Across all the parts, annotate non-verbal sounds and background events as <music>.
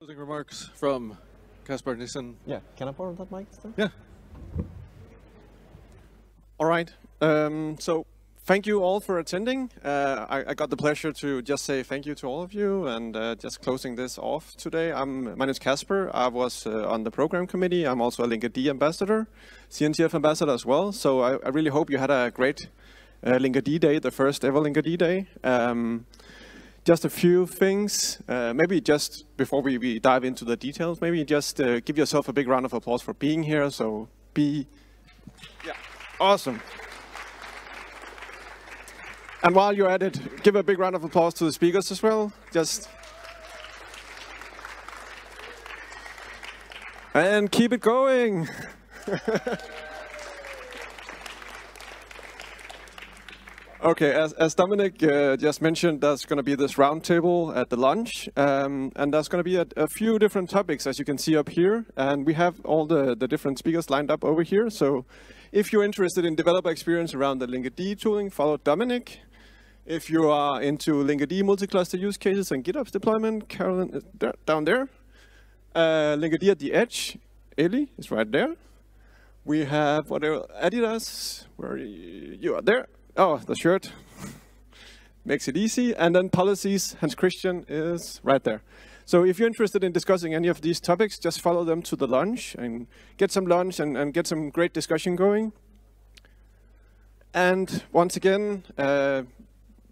Closing remarks from Kasper Nissen. Yeah, can I borrow that mic? Still? Yeah. All right. Um, so thank you all for attending. Uh, I, I, got the pleasure to just say thank you to all of you and uh, just closing this off today. I'm, my name is Kasper. I was uh, on the program committee. I'm also a Linkerd ambassador, CNCF ambassador as well. So I, I really hope you had a great uh, Linkerd day, the first ever Linkerd day. Um, just a few things, uh, maybe just before we, we, dive into the details, maybe just uh, give yourself a big round of applause for being here. So be, yeah, awesome. And while you're at it, give a big round of applause to the speakers as well. Just and keep it going. <laughs> Okay, as, as Dominic uh, just mentioned, there's going to be this roundtable at the lunch, um, and there's going to be a, a, few different topics, as you can see up here, and we have all the, the different speakers lined up over here. So if you're interested in developer experience around the Linkerd tooling, follow Dominic. If you are into Linkerd multi-cluster use cases and GitOps deployment, Carolyn is there, down there. Uh, Linkerd at the edge, Eli is right there. We have what Adidas, where you are there. Oh, the shirt makes it easy. And then policies, Hans Christian is right there. So if you're interested in discussing any of these topics, just follow them to the lunch and get some lunch and, and get some great discussion going. And once again, uh,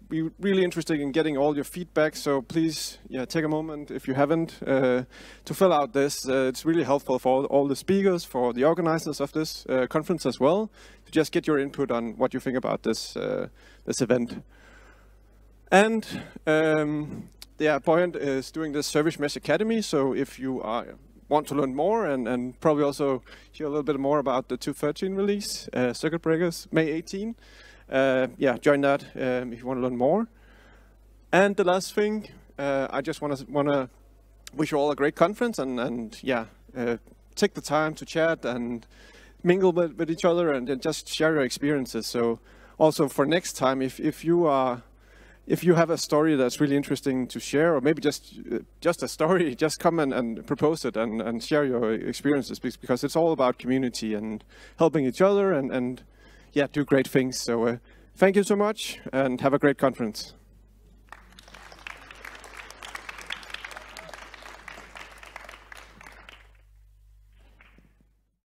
we're really interested in getting all your feedback, so please yeah, take a moment, if you haven't, uh, to fill out this. Uh, it's really helpful for all, all, the speakers, for the organizers of this uh, conference as well, to just get your input on what you think about this, uh, this event. And um, yeah, Buoyant is doing this Service Mesh Academy, so if you are, want to learn more and, and probably also hear a little bit more about the 213 release, uh, Circuit Breakers, May 18, uh, yeah, join that um, if you want to learn more. And the last thing, uh, I just want to want to wish you all a great conference and and yeah, uh, take the time to chat and mingle with, with each other and, and, just share your experiences. So also for next time, if if you are if you have a story that's really interesting to share, or maybe just just a story, <laughs> just come and, and propose it and, and share your experiences because it's all about community and helping each other and, and yeah, do great things. So uh, thank you so much and have a great conference.